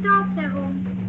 Stop Cechą.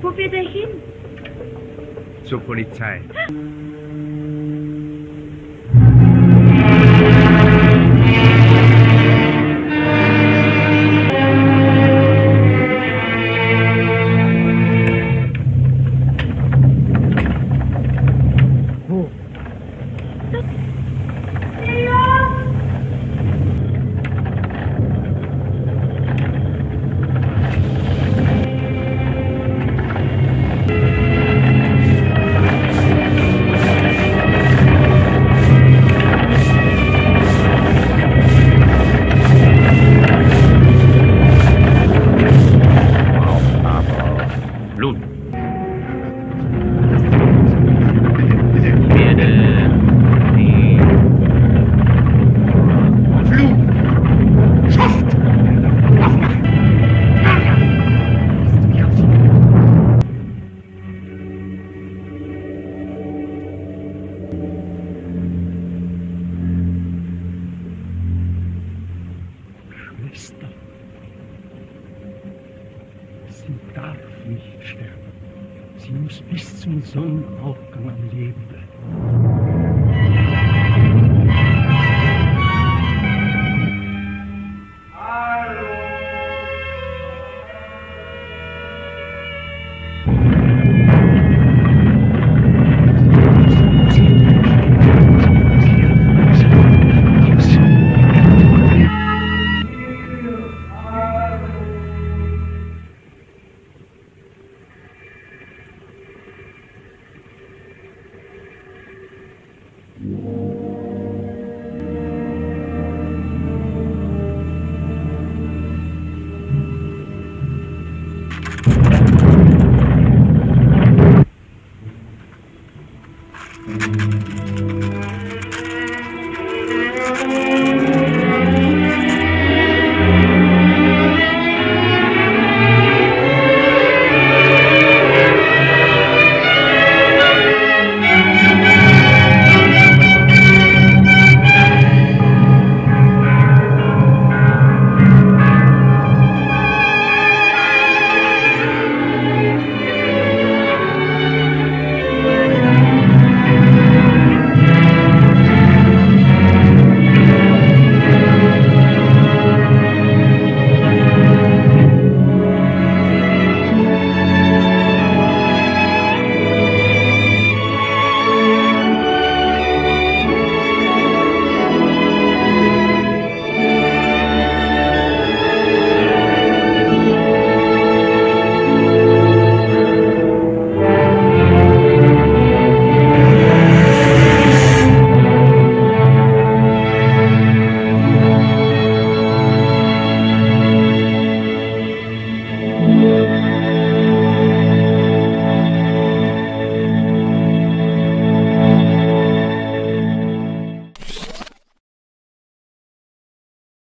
প্রক্রিয়াটাহীন চোখ ইচ্ছায় Schwester. Sie darf nicht sterben. Sie muss bis zum Sonnenaufgang am Leben bleiben.